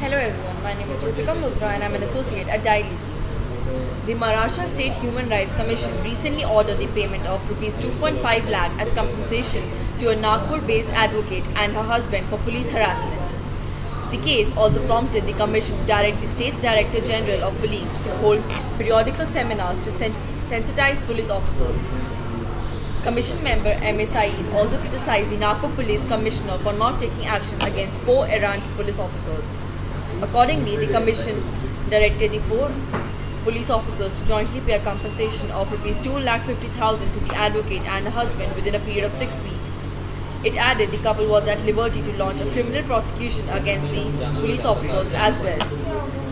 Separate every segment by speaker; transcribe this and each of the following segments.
Speaker 1: Hello everyone, my name is Jyotika Malhotra and I'm an associate at Dialezee. The Maharashtra State Human Rights Commission recently ordered the payment of rupees 2.5 lakh as compensation to a Nagpur-based advocate and her husband for police harassment. The case also prompted the commission to direct the state's Director General of Police to hold periodical seminars to sens- sensitize police officers. Commission member. Saeed also criticized the Nagpur Police Commissioner for not taking action against four errant police officers. Accordingly, the Commission directed the four police officers to jointly pay a compensation of Rs 2,50,000 to the advocate and her husband within a period of six weeks. It added the couple was at liberty to launch a criminal prosecution against the police officers as well.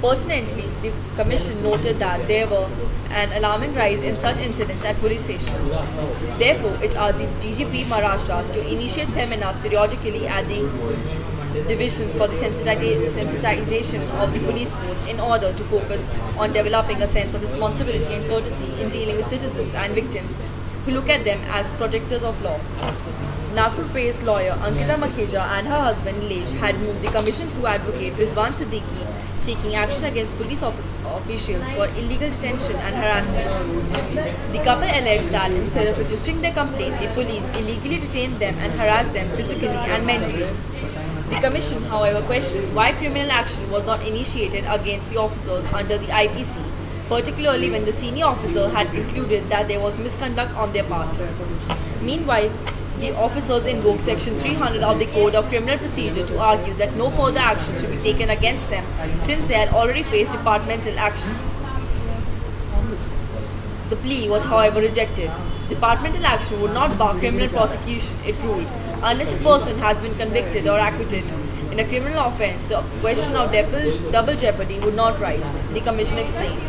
Speaker 1: Pertinently, the Commission noted that there were an alarming rise in such incidents at police stations. Therefore, it asked the DGP Maharashtra to initiate seminars periodically at the divisions for the sensitization of the police force in order to focus on developing a sense of responsibility and courtesy in dealing with citizens and victims who look at them as protectors of law. Nagpur-based lawyer Ankita Makheja and her husband Nilesh had moved the commission through advocate Rizwan Siddiqui seeking action against police officials for illegal detention and harassment. The couple alleged that instead of registering their complaint, the police illegally detained them and harassed them physically and mentally. The commission, however, questioned why criminal action was not initiated against the officers under the IPC, particularly when the senior officer had concluded that there was misconduct on their part. Meanwhile, the officers invoked Section 300 of the Code of Criminal Procedure to argue that no further action should be taken against them since they had already faced departmental action. The plea was, however, rejected. Departmental action would not bar criminal prosecution, it ruled, unless a person has been convicted or acquitted. In a criminal offence, the question of double, jeopardy would not rise, the Commission explained.